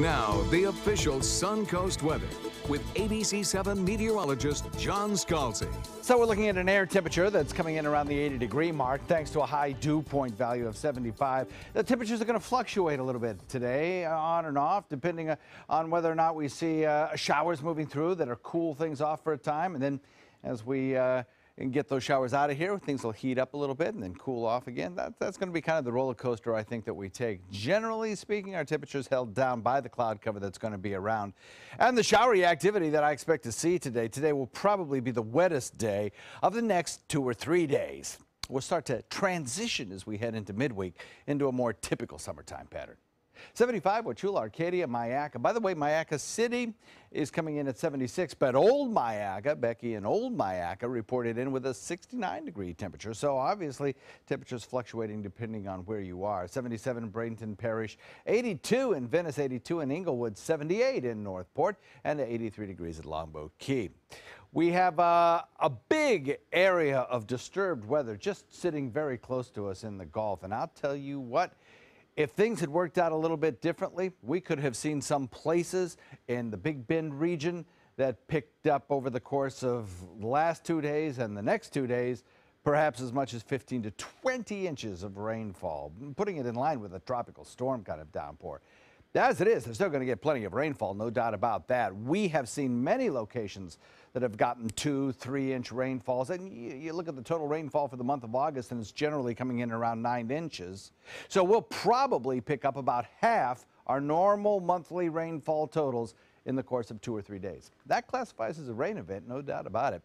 Now, the official Suncoast weather with ABC7 meteorologist John Scalzi. So we're looking at an air temperature that's coming in around the 80 degree mark thanks to a high dew point value of 75. The temperatures are going to fluctuate a little bit today, on and off, depending uh, on whether or not we see uh, showers moving through that are cool things off for a time. And then as we uh, and get those showers out of here. Things will heat up a little bit and then cool off again. That, that's going to be kind of the roller coaster I think that we take. Generally speaking, our temperatures held down by the cloud cover that's going to be around. And the showery activity that I expect to see today. Today will probably be the wettest day of the next two or three days. We'll start to transition as we head into midweek into a more typical summertime pattern. 75 Wauchula, Arcadia, Myakka. By the way, Myakka City is coming in at 76, but Old Myakka, Becky and Old Myakka reported in with a 69 degree temperature. So obviously temperatures fluctuating depending on where you are. 77 in Bradenton Parrish, 82 in Venice, 82 in Englewood, 78 in North Port, and 83 degrees at Longboat Key. We have uh, a big area of disturbed weather just sitting very close to us in the Gulf. And I'll tell you what, if things had worked out a little bit differently, we could have seen some places in the Big Bend region that picked up over the course of the last two days and the next two days, perhaps as much as 15 to 20 inches of rainfall, putting it in line with a tropical storm kind of downpour. As it is, they're still going to get plenty of rainfall, no doubt about that. We have seen many locations that have gotten two, three inch rainfalls. And you, you, look at the total rainfall for the month of August, and it's generally coming in around nine inches. So we'll probably pick up about half our normal monthly rainfall totals in the course of two or three days. That classifies as a rain event, no doubt about it.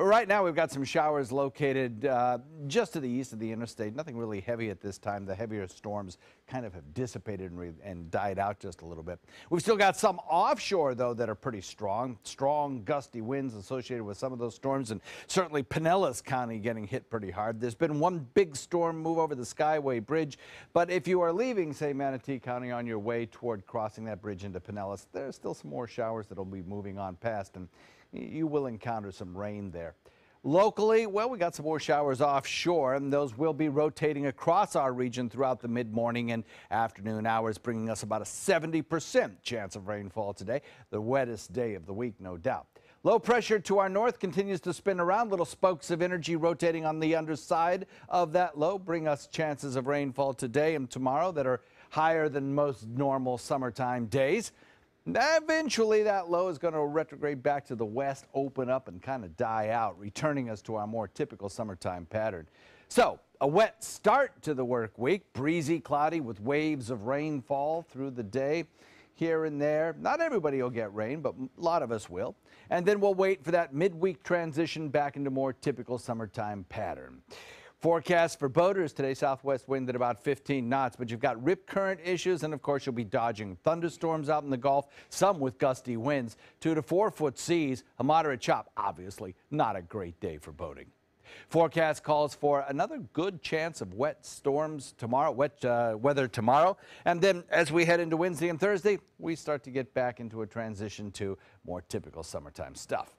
Right now, we've got some showers located uh, just to the east of the interstate. Nothing really heavy at this time. The heavier storms kind of have dissipated and, and, died out just a little bit. We've still got some offshore, though, that are pretty strong. Strong, gusty winds associated with some of those storms, and certainly Pinellas County getting hit pretty hard. There's been one big storm move over the Skyway Bridge, but if you are leaving, say, Manatee County on your way toward crossing that bridge into Pinellas, there's still some more showers that will be moving on past. and you will encounter some rain there. Locally, well, we got some more showers offshore, and those will be rotating across our region throughout the mid-morning and afternoon hours, bringing us about a 70% chance of rainfall today, the wettest day of the week, no doubt. Low pressure to our north continues to spin around. Little spokes of energy rotating on the underside of that low bring us chances of rainfall today and tomorrow that are higher than most normal summertime days. Eventually, that low is going to retrograde back to the west, open up, and kind of die out, returning us to our more typical summertime pattern. So, a wet start to the work week, breezy, cloudy, with waves of rainfall through the day here and there. Not everybody will get rain, but a lot of us will. And then we'll wait for that midweek transition back into more typical summertime pattern. Forecast for boaters today, southwest wind at about 15 knots, but you've got rip current issues, and of course, you'll be dodging thunderstorms out in the Gulf, some with gusty winds, two to four foot seas, a moderate chop. Obviously, not a great day for boating. Forecast calls for another good chance of wet storms tomorrow, wet uh, weather tomorrow. And then as we head into Wednesday and Thursday, we start to get back into a transition to more typical summertime stuff.